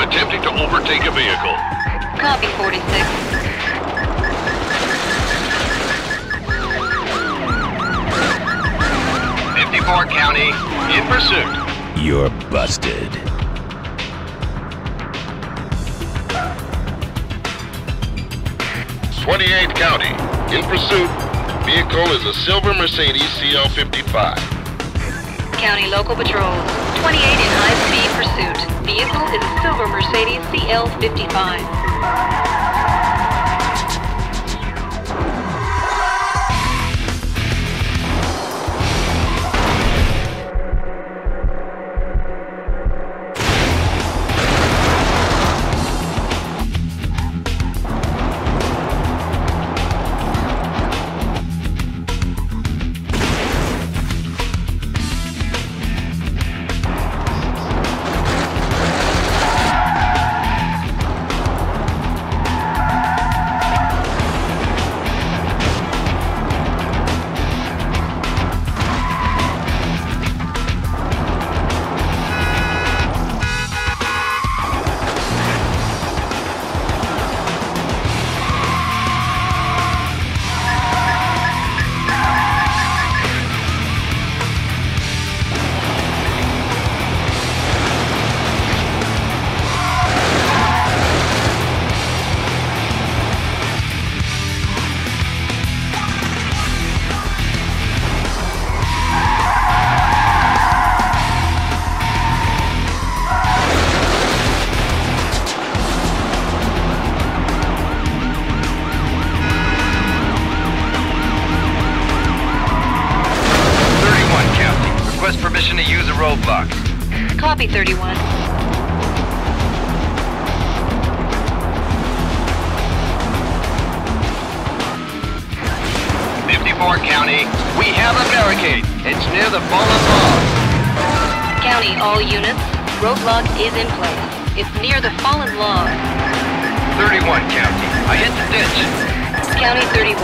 overtake a vehicle. Copy 46. Fifty-four County, in pursuit. You're busted. Twenty-eight County, in pursuit. Vehicle is a silver Mercedes CL55. County Local Patrols. 28 in high-speed pursuit. Mercedes CL55. Copy 31. Fifty-four County, we have a barricade. It's near the fallen log. County, all units. Roadblock is in place. It's near the fallen log. Thirty-one County, I hit the ditch. County 31.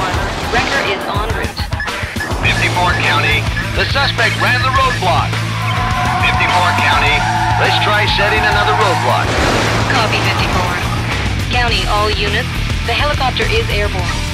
Wrecker is en route. 54 County, the suspect ran the roadblock. 54 County, let's try setting another roadblock. Copy 54. County, all units. The helicopter is airborne.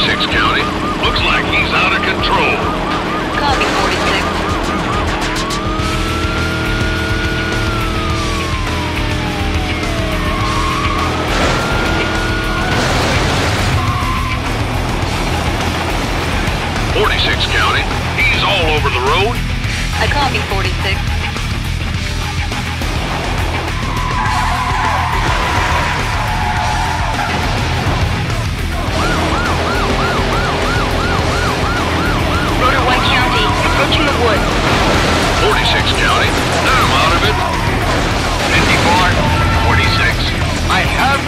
46 County. Looks like he's out of control. Copy, 46. Forty-six county. He's all over the road. I copy, forty-six.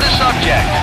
the subject.